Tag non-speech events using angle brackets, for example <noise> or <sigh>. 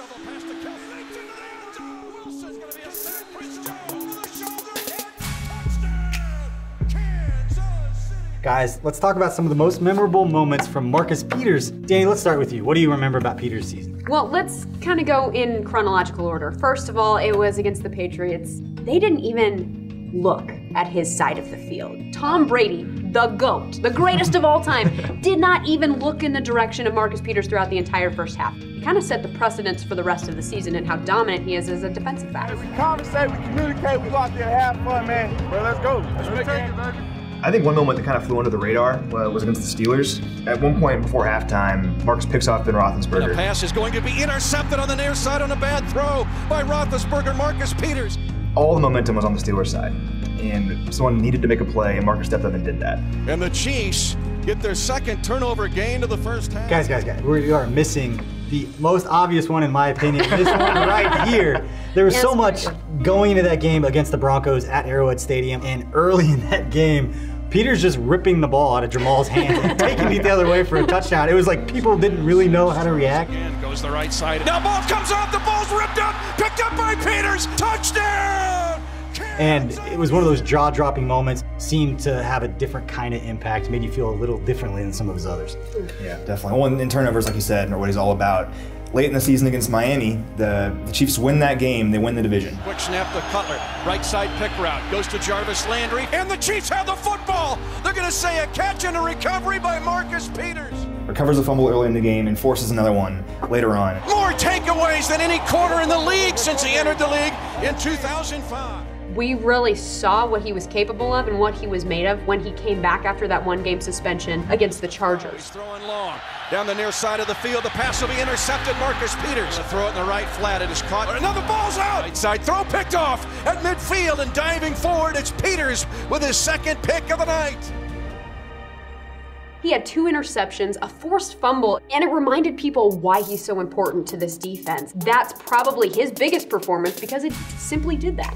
shovel pass to Kelce to the end zone. Wilson's going to be a sack. Chris Jones over the shoulder and touchdown. Kansas City. Guys, let's talk about some of the most memorable moments from Marcus Peters. Danny, let's start with you. What do you remember about Peters' season? Well, let's kind of go in chronological order. First of all, it was against the Patriots. They didn't even look at his side of the field. Tom Brady, the GOAT, the greatest of all time, <laughs> did not even look in the direction of Marcus Peters throughout the entire first half. He kind of set the precedence for the rest of the season and how dominant he is as a defensive back. We conversate, we communicate, we go out there and have fun, man. Well, let's go. Let's take it, baby. I think one moment that kind of flew under the radar uh, was against the Steelers. At one point before halftime, Marcus picks off Ben Roethlisberger. The pass is going to be intercepted on the near side on a bad throw by Roethlisberger. Marcus Peters. All the momentum was on the Steelers side, and someone needed to make a play, and Marcus stepped up and did that. And the Chiefs get their second turnover gain to the first half. Guys, guys, guys, we are missing the most obvious one, in my opinion. This one <laughs> right here. There was so much going into that game against the Broncos at Arrowhead Stadium, and early in that game, Peters just ripping the ball out of Jamaal's hand and <laughs> taking it the other way for a touchdown. It was like people didn't really know how to react. Again, goes the right side. Now ball comes off. The ball's ripped up. Picked up by Peters. Touchdown. And it was one of those jaw-dropping moments. Seemed to have a different kind of impact. Made you feel a little differently than some of his others. Yeah, definitely. One in turnovers, like you said, or what he's all about. Late in the season against Miami, the, the Chiefs win that game. They win the division. Quick snap to Cutler. Right side pick route. Goes to Jarvis Landry. And the Chiefs have the football. They're going to say a catch and a recovery by Marcus Peters. Recovers a fumble early in the game and forces another one later on. More takeaways than any corner in the league since he entered the league in 2005. We really saw what he was capable of and what he was made of when he came back after that one game suspension against the He's Chargers. throwing long. Down the near side of the field. The pass will be intercepted. Marcus Peters. Throw it in the right flat. It is caught. Another ball's out. Right side throw picked off at midfield and diving forward. It's Peters with his second pick of the night. He had two interceptions, a forced fumble, and it reminded people why he's so important to this defense. That's probably his biggest performance because it simply did that.